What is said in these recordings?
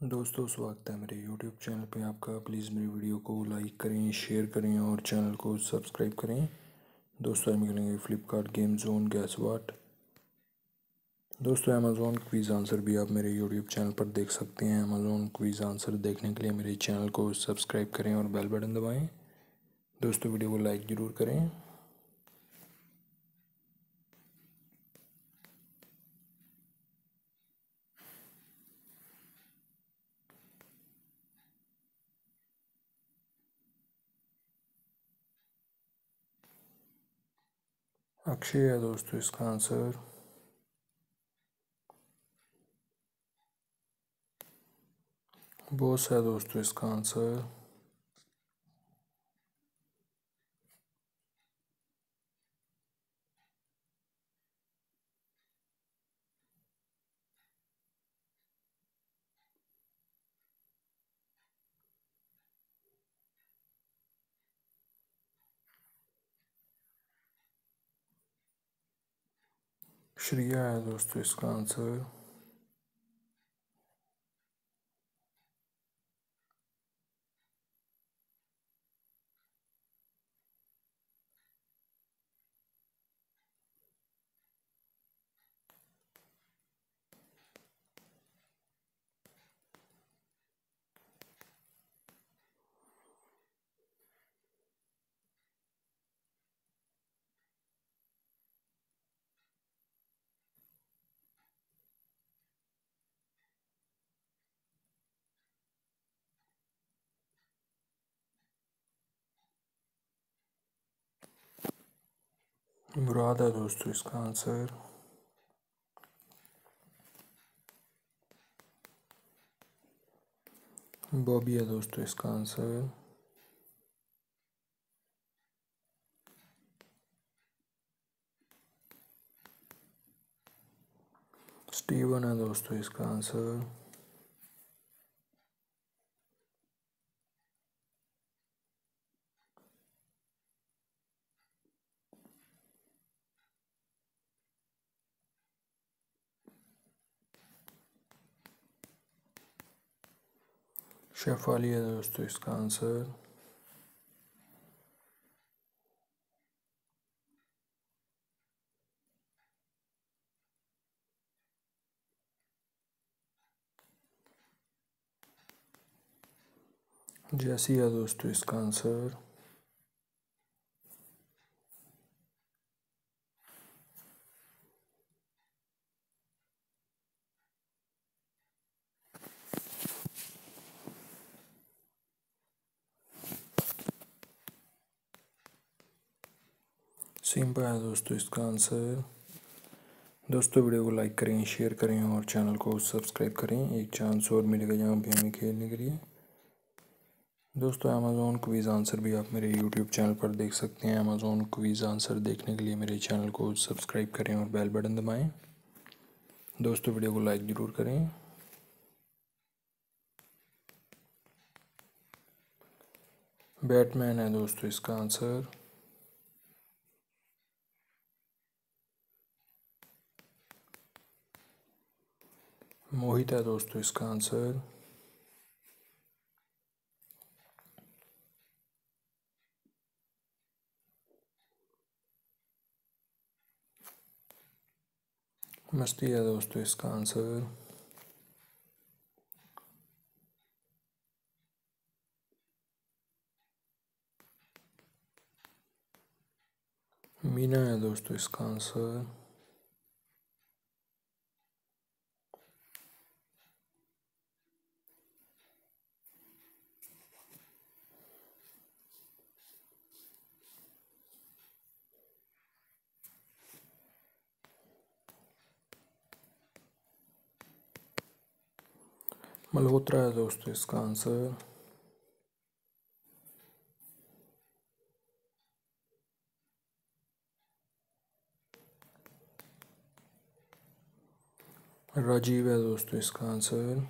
दोस्तों स्वागत है मेरे यूट्यूब चैनल पे आपका। प्लीज़ मेरी वीडियो को लाइक करें शेयर करें और चैनल को सब्सक्राइब करें। दोस्तों, हम खेलेंगे Flipkart game zone guess what दोस्तों अमेज़ोन क्वीज़ आंसर भी आप मेरे यूट्यूब चैनल पर देख सकते हैं। अमेज़ोन क्वीज़ आंसर देखने के लिए मेरे चैनल को सब्सक्राइब करें और बेल बटन दबाएँ। दोस्तों वीडियो को लाइक ज़रूर करें। अक्षय है दोस्तों इसका आंसर बोस है दोस्तों इसका आंसर श्रिया है दोस्तों इसका आंसर मुराद है दोस्तों इसका आंसर बॉबी है दोस्तों इसका आंसर स्टीवन है दोस्तों इसका आंसर शेफाली है दोस्तों इसका आंसर जैसी है दोस्तों इसका आंसर सिंपल है दोस्तों इसका आंसर दोस्तों, वीडियो को लाइक करें शेयर करें और चैनल को सब्सक्राइब करें। एक चांस और मिलेगा यहाँ पे हमें खेलने के लिए। दोस्तों अमेज़ोन क्वीज़ आंसर भी आप मेरे यूट्यूब चैनल पर देख सकते हैं। अमेज़ोन क्वीज़ आंसर देखने के लिए मेरे चैनल को सब्सक्राइब करें और बेल बटन दबाएँ। दोस्तों, वीडियो को लाइक ज़रूर करें। बैटमैन है दोस्तों, इसका आंसर मोहित है दोस्तों इसका आंसर मस्ती है दोस्तों इसका आंसर मीना है दोस्तों इसका आंसर मल्होत्रा है दोस्तों इसका आंसर राजीव है दोस्तों इसका आंसर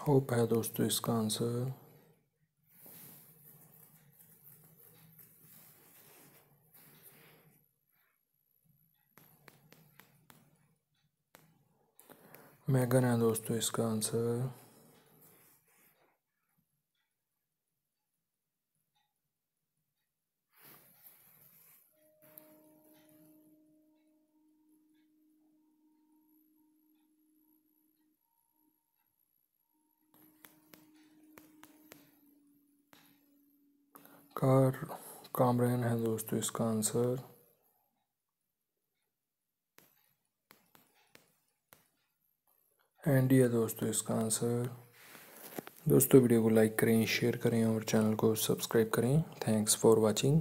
होप है दोस्तों इसका आंसर मैगन है दोस्तों इसका आंसर। कार कामरैन है दोस्तों इसका आंसर। एंडी ये दोस्तों, इसका आंसर दोस्तों, वीडियो को लाइक करें शेयर करें और चैनल को सब्सक्राइब करें। Thanks for watching